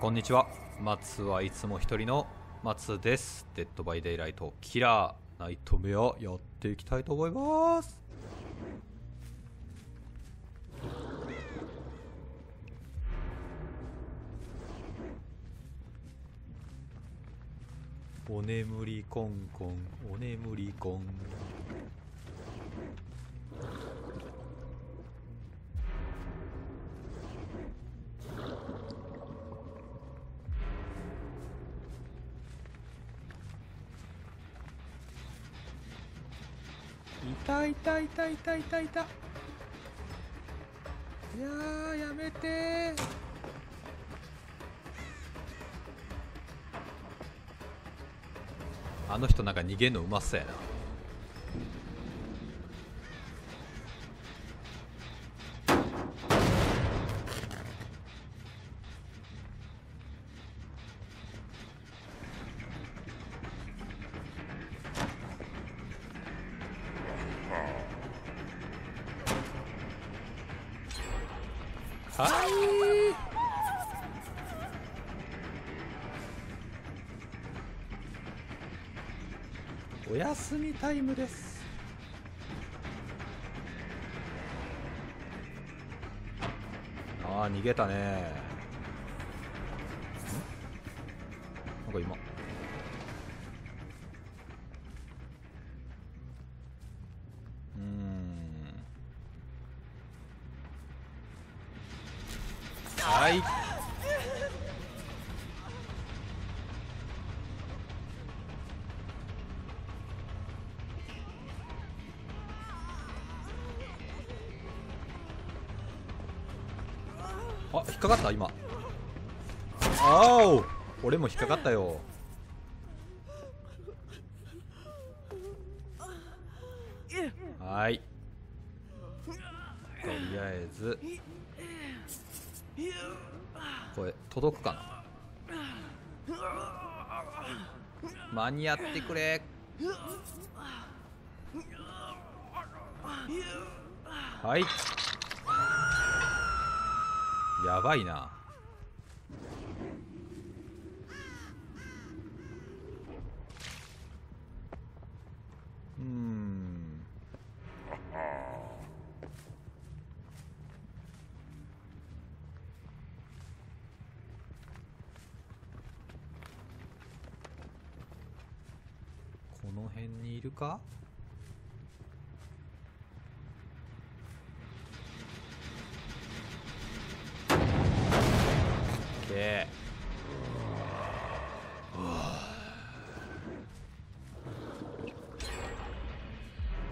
こんにちは。松はいつも一人の松です。デッドバイデイライト。キラーナイトメアやっていきたいと思います。お眠りコンコンお眠りコンたいたいたいたいたいたい。ややめてあの人なんか逃げんのうまそうやな。はい。お休みタイムです。ああ逃げたね。はい。あ引っかかった今。あお。俺も引っかかったよ。はい。とりあえず。これ届くかな？間に合ってくれ。はい。やばいな。の辺にいるか？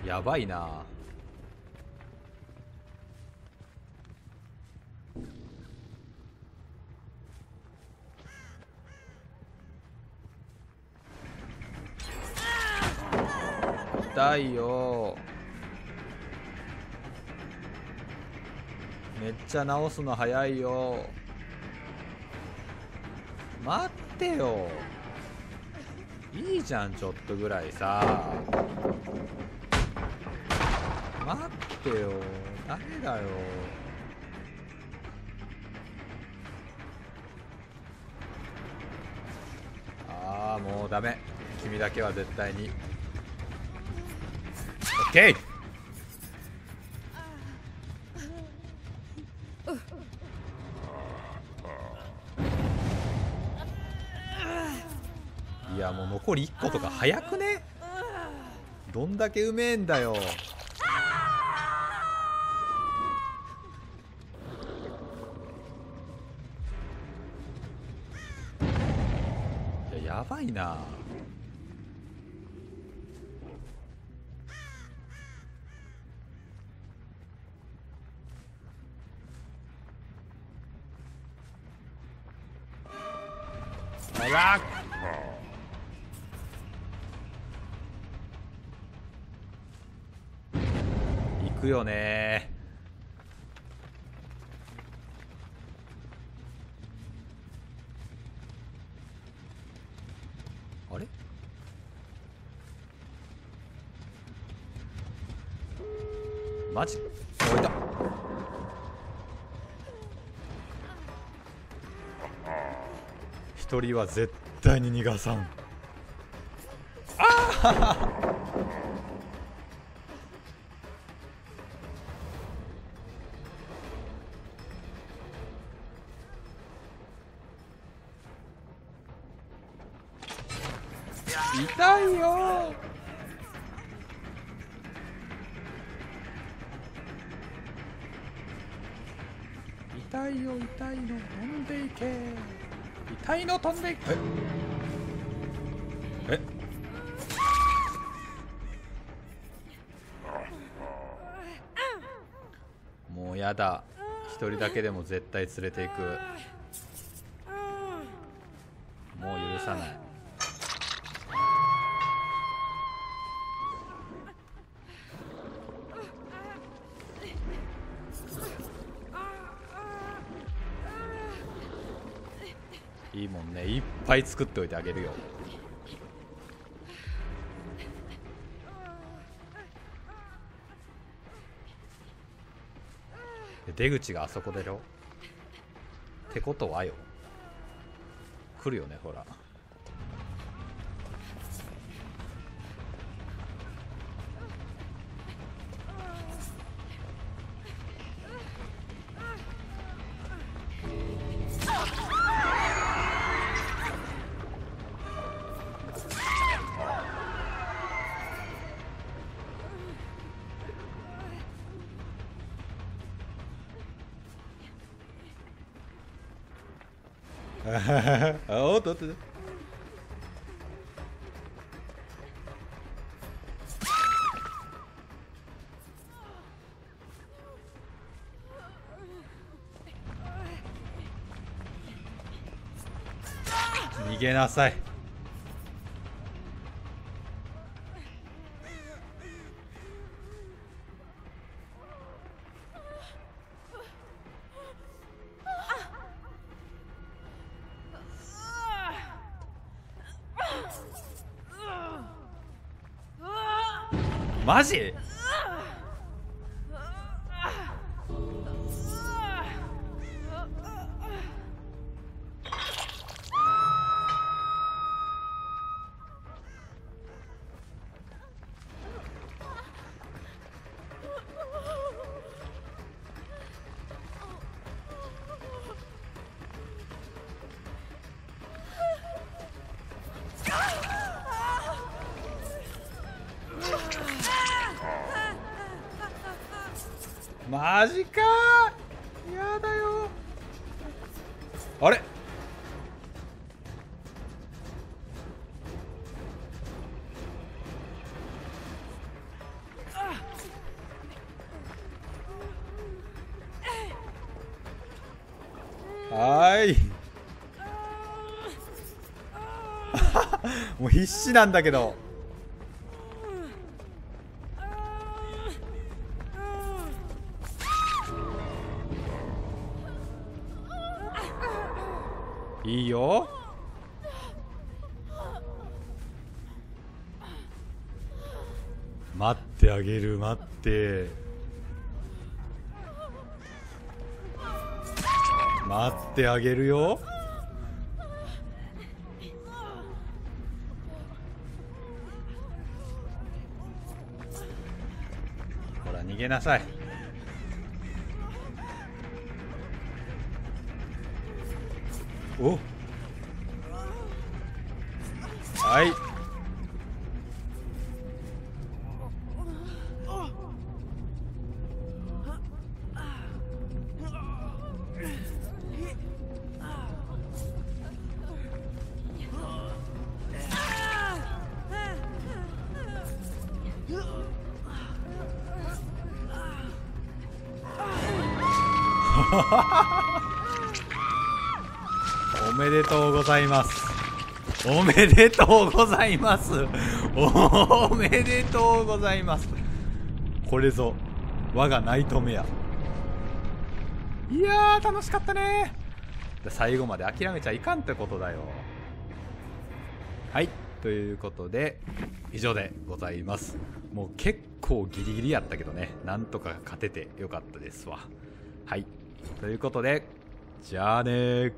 やばいな。痛いよ。めっちゃ直すの早いよ。待ってよ。いいじゃんちょっとぐらいさ。待ってよ。ダメだよ。ああもうダメ。君だけは絶対に。OK いやもう残り1個とか早くね？どんだけうめえんだよ。やばいな。くよね。あれ？マジ？置いた。一人は絶対に逃がさん。あ痛痛いよ痛いの飛んでいけ。痛いの飛んでいけ。え？え？もうやだ。一人だけでも絶対連れていく。もう許さない。いっぱい作っておいてあげるよ。出口があそこでしょ？ってことはよ。来るよねほら。おっとっと。逃げなさい。マジ？マジか。やだよ。あれ？はーい。もう必死なんだけどいいよ。待ってあげる待って。待ってあげるよ。ほら逃げなさい。お。はい。お めでとうございます。おめでとうございます。おめでとうございます。これぞ我がナイトメア。いやー楽しかったね。最後まで諦めちゃいかんってことだよ。はいということで以上でございます。もう結構ギリギリやったけどね。なんとか勝ててよかったですわ。はいということでじゃあねー。